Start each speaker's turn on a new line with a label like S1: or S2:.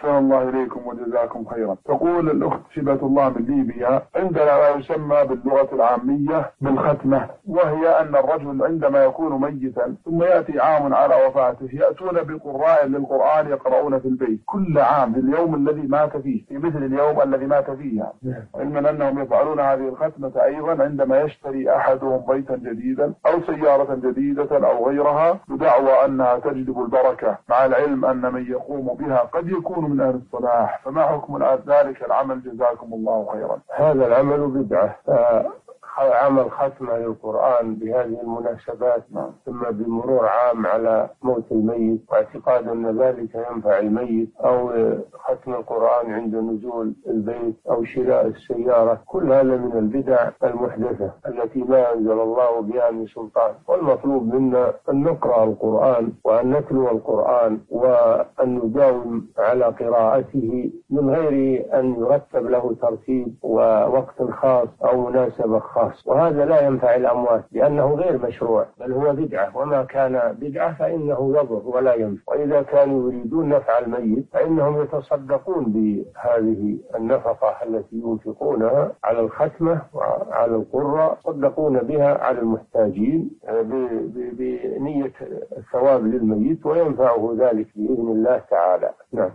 S1: أحسن الله إليكم وجزاكم خيرا. تقول الأخت شبة الله من ليبيا عندنا ما يسمى باللغة العامية بالختمة وهي أن الرجل عندما يكون ميتا ثم يأتي عام على وفاته يأتون بقراء للقرآن يقرؤون في البيت. كل عام في اليوم الذي مات فيه في مثل اليوم الذي مات فيه. يعني. علما أنهم يفعلون هذه الختمة أيضا عندما يشتري أحدهم بيتا جديدا أو سيارة جديدة أو غيرها بدعوى أنها تجلب البركة. مع العلم أن من يقوم بها قد يكون من أهل الصلاح فما حكم ذلك العمل؟ جزاكم الله خيرا.
S2: هذا العمل بدعة. عمل ختمة للقرآن بهذه المناسبات ثم بمرور عام على موت الميت واعتقاد أن ذلك ينفع الميت أو ختم القرآن عند نزول البيت أو شراء السيارة. كل هذا من البدع المحدثة التي ما أنزل الله بها من سلطان. والمطلوب منا أن نقرأ القرآن وأن نتلو القرآن وأن نداوم على قراءته من غير أن يرتب له ترتيب ووقت خاص أو مناسبة خاص وهذا لا ينفع الأموات لأنه غير مشروع بل هو بدعة. وما كان بدعة فإنه يضر ولا ينفع. وإذا كانوا يريدون نفع الميت فإنهم يتصدقون بهذه النفقة التي ينفقونها على الختمة وعلى القرى يتصدقون بها على المحتاجين بنية الثواب للميت وينفعه ذلك بإذن الله تعالى. نعم.